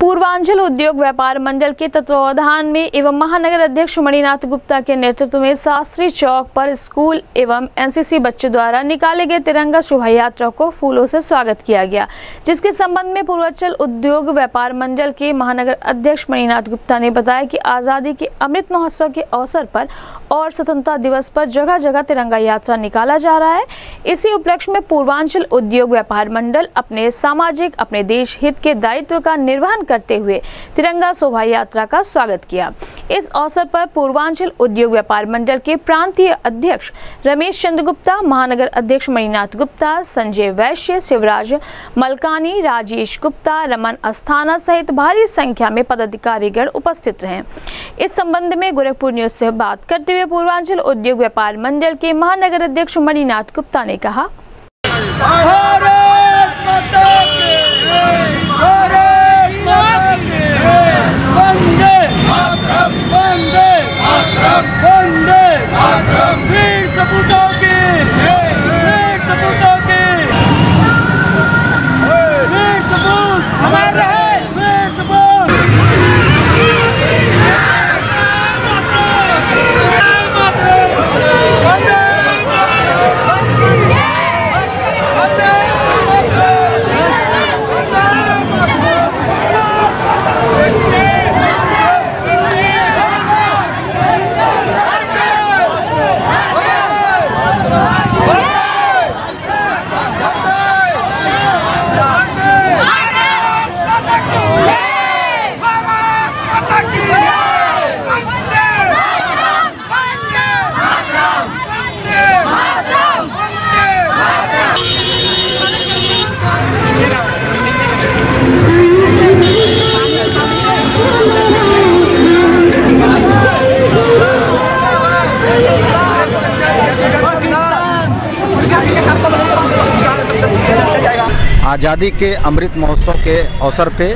पूर्वांचल उद्योग व्यापार मंडल के तत्वावधान में एवं महानगर अध्यक्ष मणिनाथ गुप्ता के नेतृत्व में शास्त्री चौक पर स्कूल एवं एनसीसी बच्चों द्वारा निकाले गए तिरंगा शोभा यात्रा को फूलों से स्वागत किया गया, जिसके संबंध में पूर्वांचल उद्योग व्यापार मंडल के महानगर अध्यक्ष मणिनाथ गुप्ता ने बताया कि आज़ादी के अमृत महोत्सव के अवसर पर और स्वतंत्रता दिवस पर जगह जगह तिरंगा यात्रा निकाला जा रहा है। इसी उपलक्ष्य में पूर्वांचल उद्योग व्यापार मंडल अपने सामाजिक, अपने देश हित के दायित्व का निर्वहन करते हुए तिरंगा शोभा यात्रा का स्वागत किया। इस अवसर पर पूर्वांचल उद्योग व्यापार मंडल के प्रांतीय अध्यक्ष रमेश चंद्र गुप्ता, महानगर अध्यक्ष मणिनाथ गुप्ता, संजय वैश्य, शिवराज मलकानी, राजेश गुप्ता, रमन अस्थाना सहित भारी संख्या में पदाधिकारीगण उपस्थित रहे। इस संबंध में गोरखपुर न्यूज़ से बात करते हुए पूर्वांचल उद्योग व्यापार मंडल के महानगर अध्यक्ष मणिनाथ गुप्ता ने कहा आज़ादी के अमृत महोत्सव के अवसर पे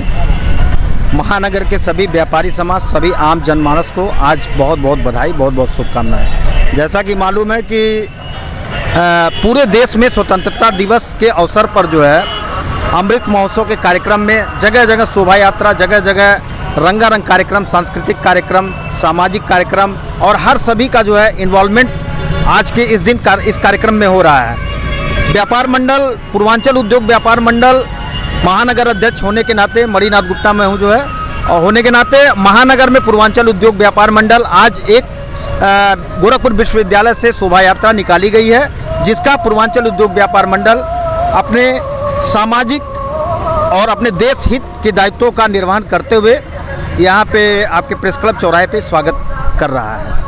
महानगर के सभी व्यापारी समाज, सभी आम जनमानस को आज बहुत बहुत बधाई बहुत बहुत शुभकामनाएँ। जैसा कि मालूम है कि पूरे देश में स्वतंत्रता दिवस के अवसर पर जो है, अमृत महोत्सव के कार्यक्रम में जगह जगह शोभा यात्रा जगह जगह रंगारंग कार्यक्रम, सांस्कृतिक कार्यक्रम, सामाजिक कार्यक्रम और हर सभी का जो है इन्वॉल्वमेंट आज के इस दिन कार, इस कार्यक्रम में हो रहा है। व्यापार मंडल पूर्वांचल उद्योग व्यापार मंडल महानगर अध्यक्ष होने के नाते मणिनाथ गुप्ता में हूँ जो है और होने के नाते महानगर में पूर्वांचल उद्योग व्यापार मंडल आज एक गोरखपुर विश्वविद्यालय से शोभा यात्रा निकाली गई है जिसका पूर्वांचल उद्योग व्यापार मंडल अपने सामाजिक और अपने देश हित के दायित्वों का निर्वहन करते हुए यहाँ पे आपके प्रेस क्लब चौराहे पे स्वागत कर रहा है।